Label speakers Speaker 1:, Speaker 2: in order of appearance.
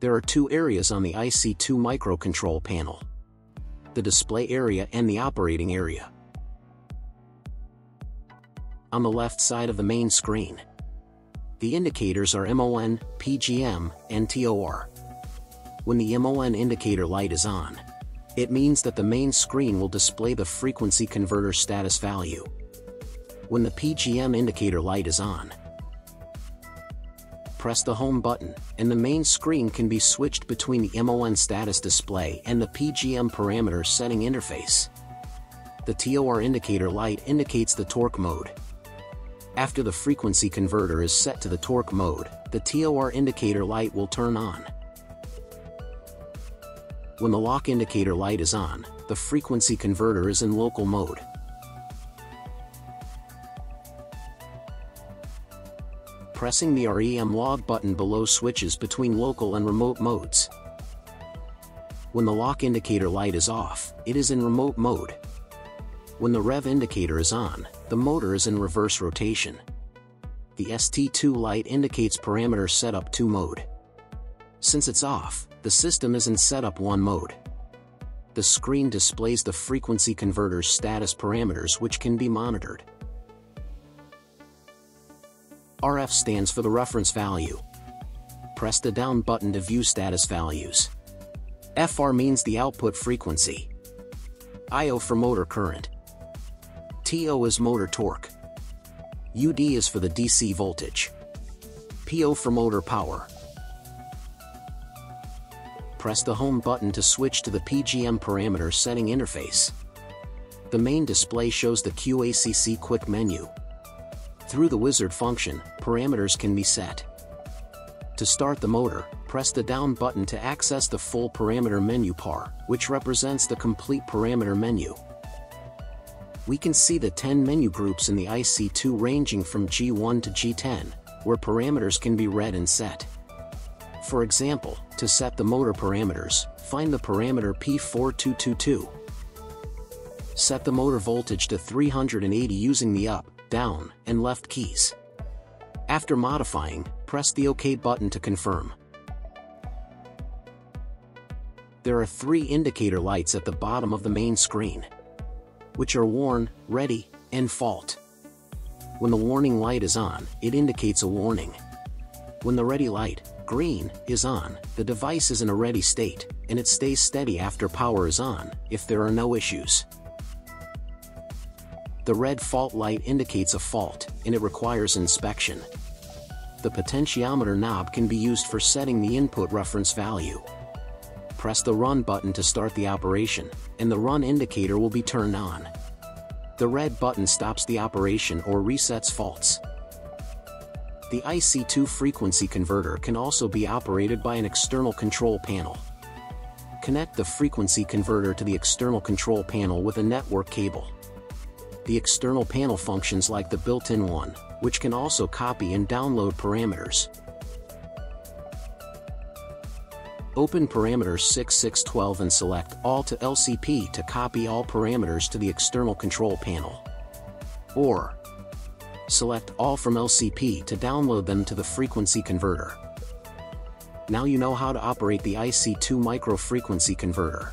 Speaker 1: there are two areas on the iC2-Micro control panel. The display area and the operating area. On the left side of the main screen, the indicators are MON, PGM, and TOR. When the MON indicator light is on, it means that the main screen will display the frequency converter status value. When the PGM indicator light is on, press the home button, and the main screen can be switched between the MON status display and the PGM parameter setting interface. The TOR indicator light indicates the torque mode. After the frequency converter is set to the torque mode, the TOR indicator light will turn on. When the lock indicator light is on, the frequency converter is in local mode. Pressing the REM log button below switches between local and remote modes. When the lock indicator light is off, it is in remote mode. When the rev indicator is on, the motor is in reverse rotation. The ST2 light indicates parameter setup 2 mode. Since it's off, the system is in setup 1 mode. The screen displays the frequency converter's status parameters which can be monitored. RF stands for the reference value. Press the down button to view status values. FR means the output frequency. IO for motor current. TO is motor torque. UD is for the DC voltage. PO for motor power. Press the home button to switch to the PGM parameter setting interface. The main display shows the QACC quick menu. Through the wizard function, parameters can be set. To start the motor, press the down button to access the full parameter menu par, which represents the complete parameter menu. We can see the 10 menu groups in the IC2 ranging from G1 to G10, where parameters can be read and set. For example, to set the motor parameters, find the parameter P4222. Set the motor voltage to 380 using the up, down, and left keys. After modifying, press the OK button to confirm. There are three indicator lights at the bottom of the main screen, which are warn, ready, and fault. When the warning light is on, it indicates a warning. When the ready light, green, is on, the device is in a ready state, and it stays steady after power is on, if there are no issues. The red fault light indicates a fault, and it requires inspection. The potentiometer knob can be used for setting the input reference value. Press the Run button to start the operation, and the Run indicator will be turned on. The red button stops the operation or resets faults. The IC2 frequency converter can also be operated by an external control panel. Connect the frequency converter to the external control panel with a network cable the external panel functions like the built-in one, which can also copy and download parameters. Open parameters 6612 and select All to LCP to copy all parameters to the external control panel. Or, select All from LCP to download them to the frequency converter. Now you know how to operate the iC2-Micro frequency converter.